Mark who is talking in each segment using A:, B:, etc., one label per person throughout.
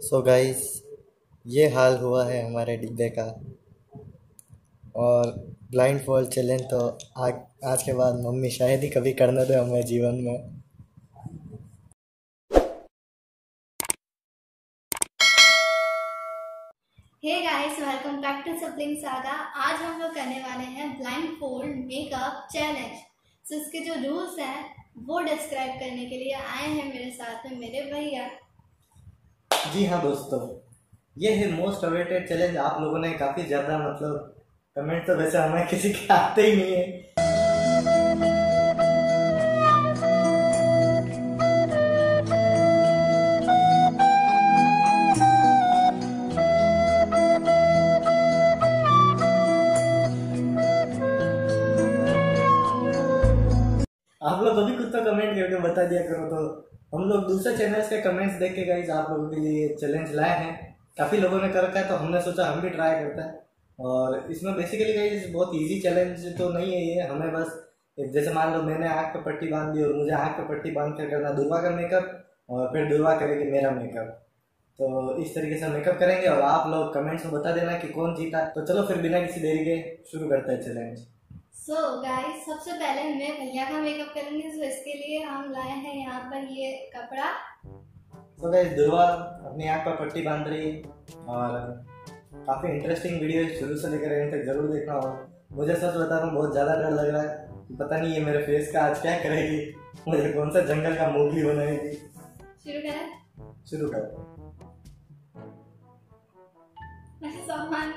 A: सो so guys ये हाल हुआ है हमारे डिब्बे का। और ब्लाइंड फॉल चैलेंज तो आज आज के बाद मम्मी शायद ही कभी करने दे हमें जीवन में।
B: Hey guys welcome back to sapling saga आज हम लोग करने वाले हैं blind fold makeup challenge so इसके जो रूल्स हैं, वो डिस्क्राइब करने के लिए आए हैं मेरे साथ में मेरे भैया।
A: जी हाँ दोस्तों, ये है मोस्ट अवेटेड चैलेंज आप लोगों ने काफ़ी ज़्यादा मतलब कमेंट तो वैसे हमें किसी के आते ही नहीं है। आप लोग अभी कुछ तो कमेंट करके बता दिया करो तो। हम लोग दूसरे चैनल्स के कमेंट्स देख के गाइज़ आप लोगों के लिए चैलेंज लाए हैं। काफ़ी लोगों ने कर रखा है तो हमने सोचा हम भी ट्राई करते हैं। और इसमें बेसिकली गाइज़ बहुत इजी चैलेंज तो नहीं है ये, हमें बस जैसे मान लो मैंने आँख पर पट्टी बाँध दी और मुझे आँख पर पट्टी बाँध कर करना दुर्वा का मेकअप और फिर दुर्वा करेगी मेरा मेकअप तो इस तरीके से मेकअप करेंगे और आप लोग कमेंट्स में बता देना कि कौन जीता। तो चलो फिर बिना किसी देरी के शुरू करते हैं चैलेंज
B: सो so गाइस सबसे पहले मैं भैया का मेकअप करेंगे तो इसके लिए हम लाए हैं यहाँ पर ये कपड़ा।
A: तो गाइस दुर्वा अपनी आँख पर पट्टी बाँध रही और काफ़ी इंटरेस्टिंग वीडियो शुरू से लेकर एंड तक ज़रूर देखना हो। मुझे सच बता रहा हूँ बहुत ज़्यादा डर लग रहा है। पता नहीं ये मेरे फेस का आज क्या करेगी। मुझे कौन सा जंगल का मोगली बनाएगी।
B: शुरू करें।
A: शुरू करो।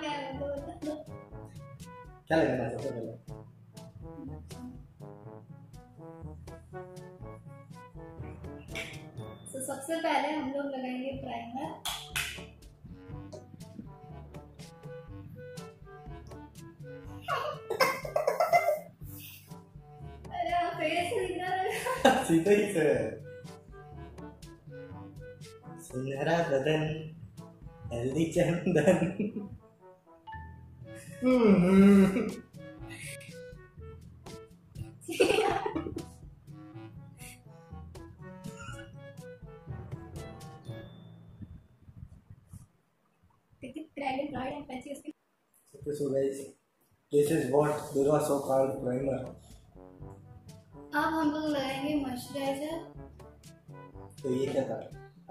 B: है?
A: क्या लगना सबसे पहले?
B: सबसे पहले हम लोग लगाएँगे प्राइमर है
A: सीधे ही से। सुनहरा बदन हेल्दी चंदन। Okay, so guys, this is what so called primer.
B: अब हम लोग लगाएँगे मॉइस्चराइजर
A: तो ये क्या था?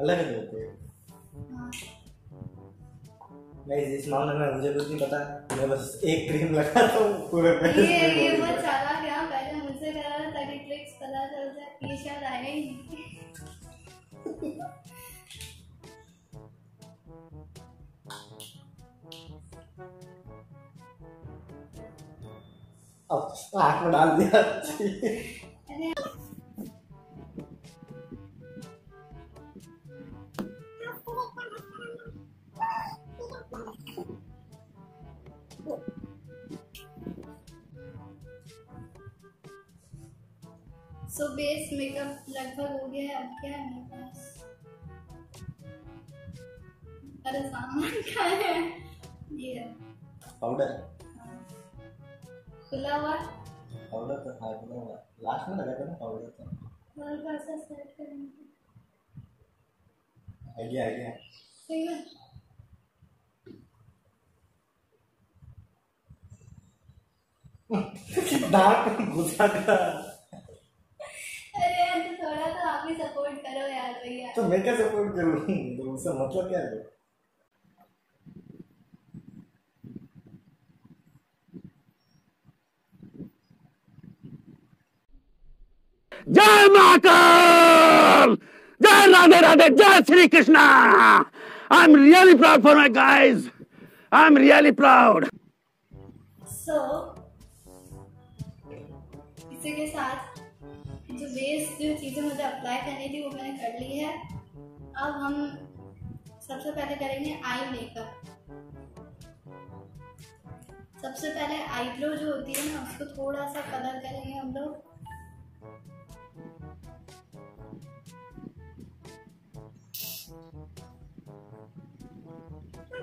A: अलग अलग होते हैं।
B: हाँ।
A: गाइस इस मामले में मुझे कुछ नहीं पता। मैं बस एक क्रीम लगाता हूँ पूरे
B: ये ये बहुत चाला
A: अब आँख में डाल दिया।
B: सो बेस मेकअप लगभग हो गया है अब क्या है मेरे पास? अरे सामान क्या है। ये।
A: पाउडर
B: खुला हुआ?
A: पाउडर तो हाँ खुला हुआ लास्ट में लगा था ना पाउडर तो?
B: हल्का सा सेट करेंगे।
A: आइडिया आइडिया
B: सही है।
A: दांत घुसा था।
B: अरे तो थोड़ा तो आप ही सपोर्ट करो यार भैया।
A: तो मैं क्या सपोर्ट करूँ? तो उसका मतलब क्या है?
C: जय महाकाल जय राधे राधे, जय Shri Krishna. I am really proud for my guys I am really proud
B: so इसी के साथ जो बेस जो चीज़ें मुझे अप्लाई करनी थी, वो मैंने कर ली है। अब हम सबसे पहले करेंगे आई मेकअप सबसे पहले आईब्रो जो होती है ना, उसको थोड़ा सा कलर करेंगे हम लोग।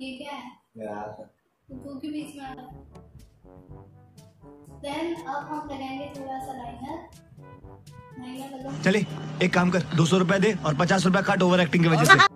B: ये क्या है?
A: मेरा
B: तो के बीच में आ देन अब हम लगाएँगे थोड़ा सा लाइनर लाइनर
D: चले एक काम कर दो सौ रुपया दे और पचास रुपया काट ओवर एक्टिंग की वजह से।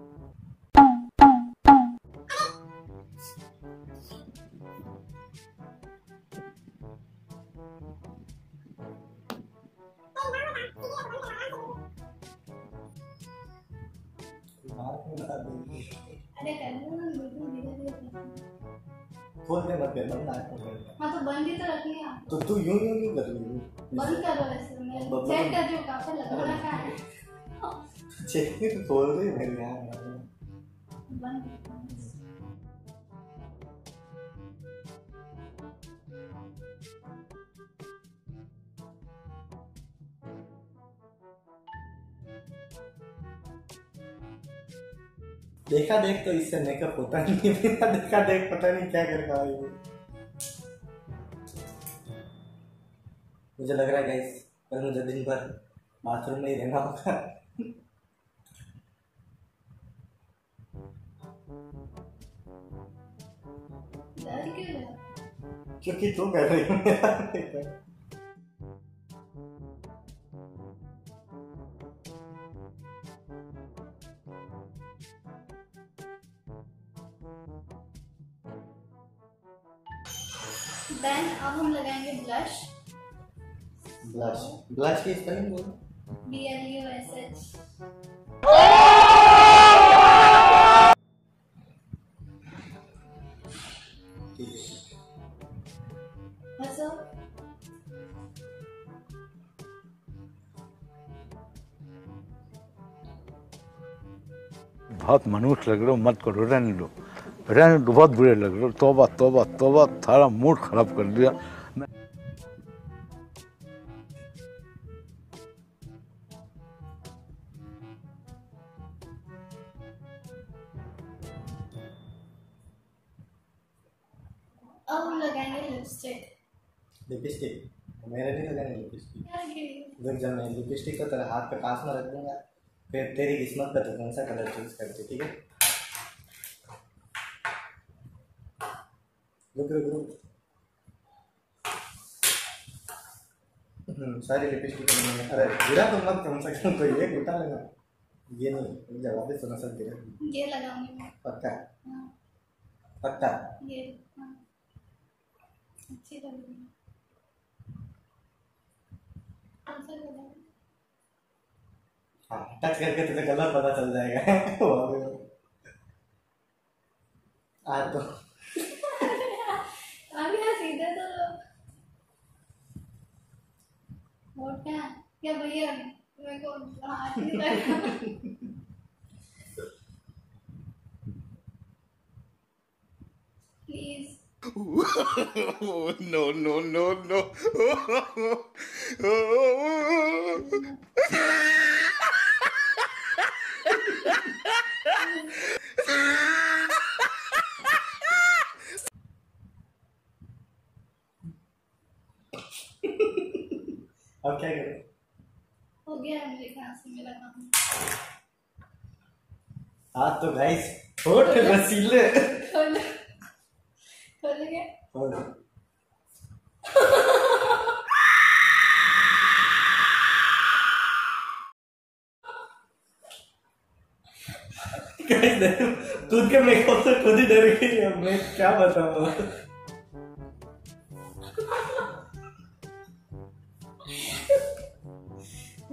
A: रही मेरे देखा देख तो इससे मेकअप होता नहीं बिना देखा देख पता नहीं क्या कर पाएगी मुझे लग रहा है गाइस कल मुझे दिन भर बाथरूम में ही रहना होगा। क्योंकि तू कर रही
B: देन अब हम लगाएँगे ब्लश
A: ब्लश ब्लश की स्पेलिंग बोल?
B: B L U S H
E: बहुत मनुष्य लग रहे हो मत करो रहने दो। रहने दो बहुत बुरे लग रहे हो। तोबा तोबा तोबा सारा मूड खराब कर दिया।
B: लिपस्टिक।
A: लिपस्टिक मेरे नहीं लगाने लिपस्टिक
B: ये
A: जब मैं लिपस्टिक को तेरे हाथ पे पास में रख दूँगा। फिर तेरी किस्मत पे तो कौन सा कलर चूज़ करते ठीक है? रुक रुक रुक। हम्म, सारी लिपस्टिक अरे गिरा तो मत कम से कम कोई एक उठा लेना ये नहीं जवाब दे सुना सब गिरा।
B: ये लगाऊँगी मैं।
A: पक्का?
B: हाँ।
A: पक्का?
B: ये हाँ। अच्छी लग रही है। कौन सा कलर है?
A: टच करके तुझे कलर पता चल जाएगा। वहाँ पे आ तो।
B: अब यहाँ सीधे तो क्या? क्या भैया? मेरे को हाथ नहीं लगा। Please
D: no no no no
A: अब क्या करें
B: हो गया है मेरे मेरा
A: तो गाइस होठ रसीले।
B: खोल खोल गया
A: और गाइस खुद के मेकअप से खुद ही डर गई अब मैं क्या बताऊँ?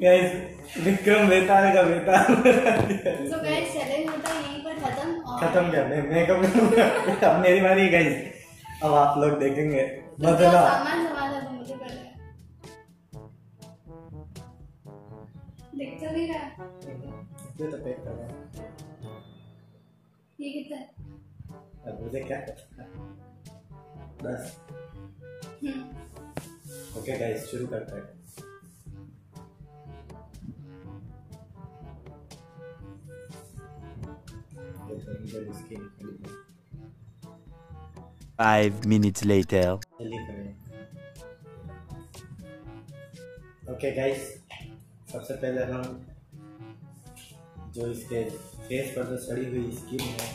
A: गाइस विक्रम बेताल का बेताल
B: तो गाइस चैलेंज होता है यहीं पर खत्म और
A: खत्म कर दे मेकअप अब मेरी बारी गाइस अब आप लोग देखेंगे।
B: तो जो
A: मतलब
B: सामान संभाला तो मुझे दिख तो नहीं रहा।
A: ये तो कर रहा
B: ये कितना है?
A: अब मुझे क्या बस।
B: हम्म।
A: ओके गाइस शुरू करते हैं।
D: Five minutes later.
A: जल्दी करें ओके गाइस सबसे पहले हम जो इसके फेस पर जो सड़ी हुई स्किन है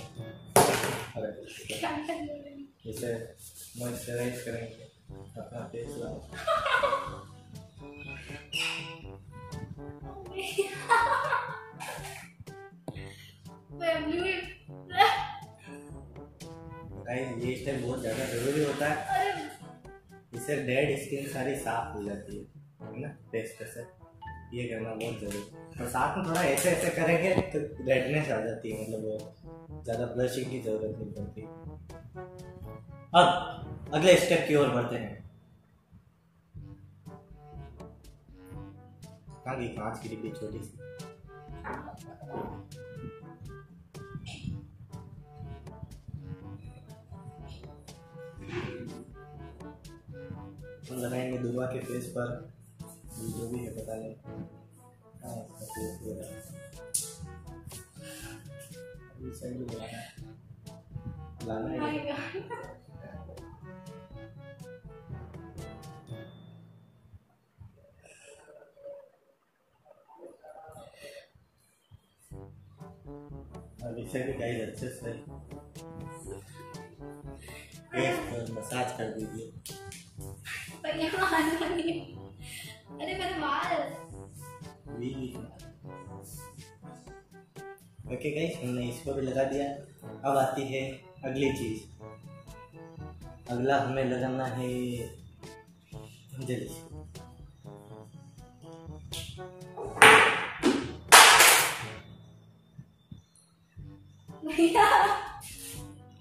A: अरे
B: क्या कर रहे हैं?
A: इसे मॉइस्चराइज करेंगे अपना फेस वाला
B: फैमिली में
A: गाइस ये स्टेप बहुत ज़्यादा ज़रूरी होता है। इससे डेड स्किन सारी साफ़ हो जाती है है ना? पेस्ट से ये करना बहुत ज़रूरी और साथ में थोड़ा ऐसे ऐसे करेंगे तो रेडनेस आ जाती है मतलब वो ज़्यादा ब्लशिंग की ज़रूरत नहीं पड़ती। अब अगले स्टेप की ओर बढ़ते हैं। कहाँ गई? कांच की डिब्बी छोटी सी। हम लगाएँगे दुर्वा के फेस पर। जो भी है पता नहीं हाँ, इसका भी लगाना। लाना गाइस अच्छे से। मसाज कर दीजिए।
B: अरे मेरे बाल।
A: ओके गाइस हमने इसको भी लगा दिया। अब आती है अगली चीज़। अगला हमें लगाना है जल्दी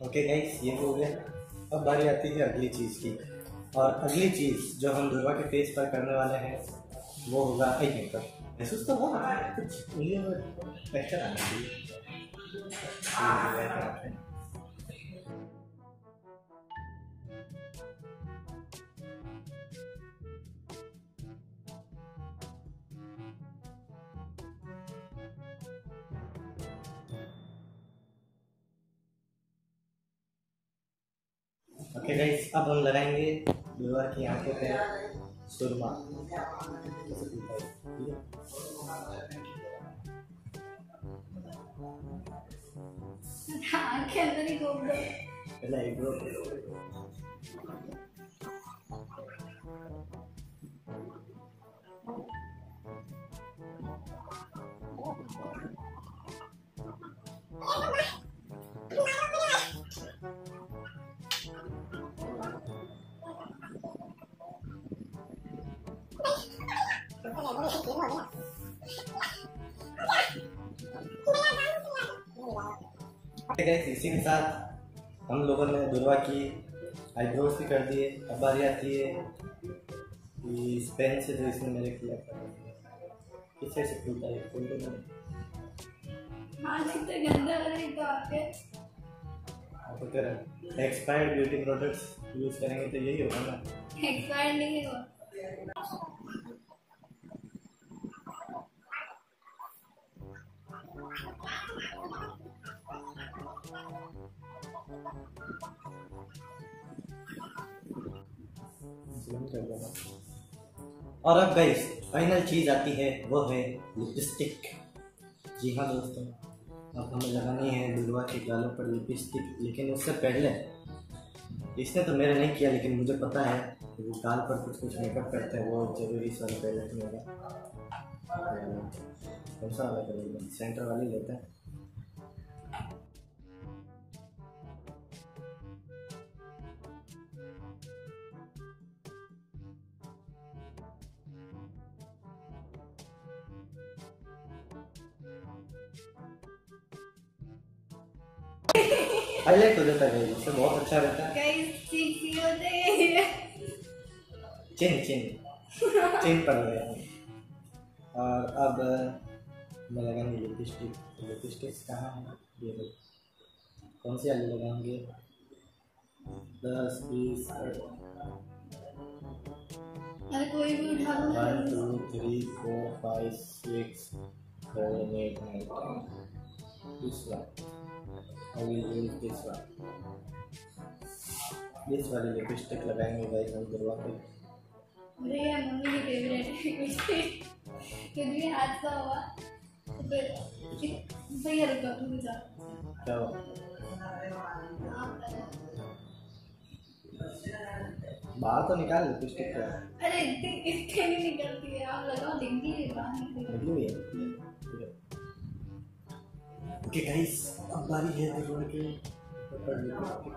A: ओके गाइस ये हो गया। अब बारी आती है अगली चीज़ की। और अगली चीज़ जो हम दुर्गा के फेस पर करने वाले हैं, वो होगा एक मिनट महसूस तो हो रहा है, कुछ उंगलियों में आना चाहिए। ओके गाइस अब हम लगाएँगे दुर्गा की आँखों पे सुरमा ठीक है
B: आँखें अंदर ही घूम दो
A: पहले आईब्रो गाइस इसी के साथ हम लोगों ने दुर्वा की आईब्रोज भी कर दिए अब बारी आती है, इस पेन से जो इसने मेरे किया किस साइड से खुलता है
B: रहे हैं। तो
A: अगर एक्सपायर्ड ब्यूटी प्रोडक्ट्स यूज़ करेंगे तो यही होगा ना।
B: एक्सपायर नहीं हुआ
A: Zoom कर देना। और अब गाइस फाइनल चीज़ आती है, वो है लिपस्टिक जी हाँ दोस्तों, अब हमें लगानी है दुर्वा के गालों पर लिपस्टिक लेकिन उससे पहले, इसने तो मेरे नहीं किया, लेकिन मुझे पता है कि वो गाल पर कुछ कुछ मेकअप करते हैं, वो ज़रूरी सा पहले मेरा कौन सा वाला सेंटर वाली लेते हैं। हाईलाइट हो जाता है इससे बहुत अच्छा रहता है
B: गाइस सीख सी होते हैं
A: चिन चिन चिन पर गया और अब मैं लगाऊँगी लिपस्टिक लिपस्टिक कहाँ है ये लो कौन सी वाली लगाएँगे दस बीस
B: अरे कोई भी उठा लो
A: one two three four five six seven eight nine this one I will use this one? इस वाली लिपस्टिक लगाएँगे गाइस हम दुर्वा पे
B: भैया मम्मी की फेवरेट कुछ भी हादसा हुआ तो फिर भैया रुको तुम जाओ
A: क्या हुआ?
B: आप लगाओ।
A: बाहर तो निकाल लिपस्टिक का
B: अरे इतने इतने नहीं निकलती है। आप लगाओ दिखती है बाहर निकली
A: निकली है। ओके गाइस अब बारी है दुर्वा के की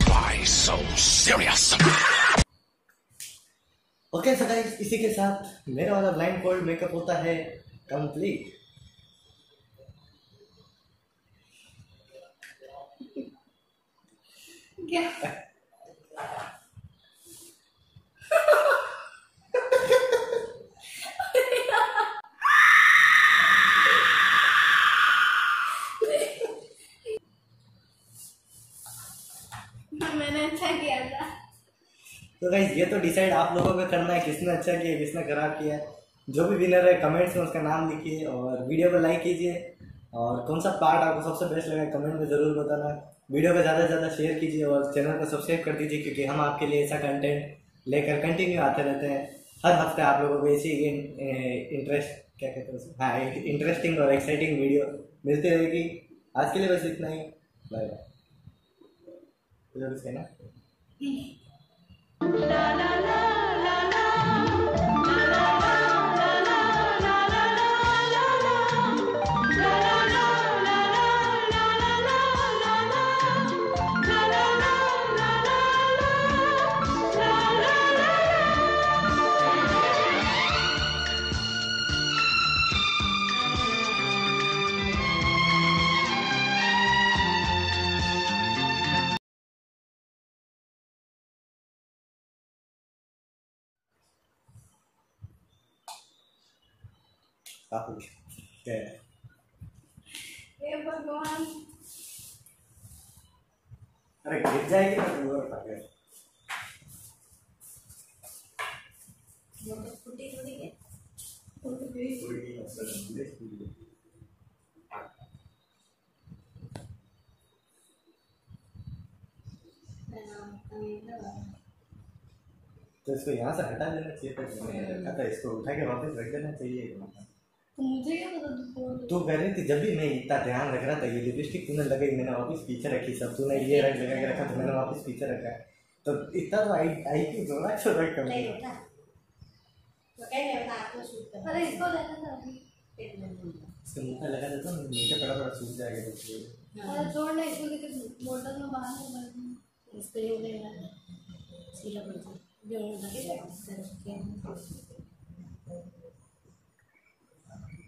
C: Why so serious?
A: Okay so guys इसी के साथ मेरा वाला ब्लाइंड फोल्ड मेकअप होता है कंप्लीट
B: क्या? मैंने अच्छा किया था।
A: तो गाइस ये तो डिसाइड आप लोगों को करना है, किसने अच्छा किया, किसने खराब किया जो भी विनर है कमेंट्स में उसका नाम लिखिए और वीडियो को लाइक कीजिए। और कौन सा पार्ट आपको सबसे बेस्ट लगा कमेंट में ज़रूर बताना। वीडियो को ज़्यादा से ज़्यादा शेयर कीजिए और चैनल को सब्सक्राइब कर दीजिए, क्योंकि हम आपके लिए ऐसा कंटेंट लेकर कंटिन्यू आते रहते हैं। हर हफ़्ते आप लोगों को ऐसी इंटरेस्ट क्या कहते हैं? हाँ इंटरेस्टिंग और एक्साइटिंग वीडियो मिलती रहेगी। आज के लिए बस इतना ही। बाय बाय तुझे कहना है? हे
B: भगवान
A: अरे गिर जाएगी ना तो पकड़ तो इसको यहाँ से हटा देना चाहिए था इसको उठा के वापस रख देना चाहिए
B: तो मुझे क्या पता तू बोल
A: तू कह रही थी जब भी मैं इतना ध्यान रख रहा था ये लिपस्टिक तूने लगाई मैंने वापस पीछे रखी सब तूने ये रंग लगा के रखा तो मैंने वापस पीछे रखा। तो इतना तो आई आई की जोड़ा छोड़ा कर
B: अरे इसको लेना था अभी।
A: इसके मुँह पे लगा देता हूँ नीचे पड़ा पड़ा सूख जाएगा तो
B: अरे छोड़ ना इसको बोतल में बाहर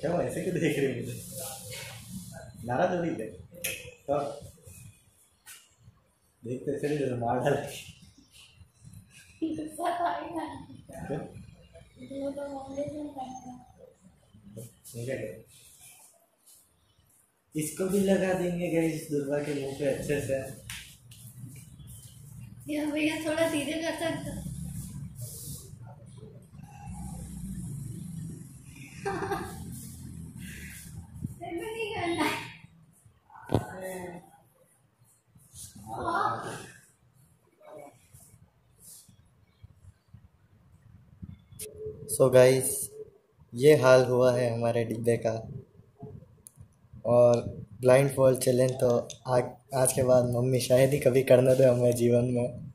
A: क्या हुआ ऐसे क्यों देख रहे मुझे नाराज़ हो रही है तो देखते ऐसे नहीं जैसे मार डाल
B: तो
A: है इसको भी लगा देंगे गैस दुर्गा के मुँह पे अच्छे से
B: या भैया थोड़ा धीरे कर सकते हो? ऐसे नहीं करना है। हाँ।
A: सो so गाइस ये हाल हुआ है हमारे डिब्बे का। और ब्लाइंड फॉल चैलेंज तो आज आज के बाद मम्मी शायद ही कभी करने दे हमें जीवन में।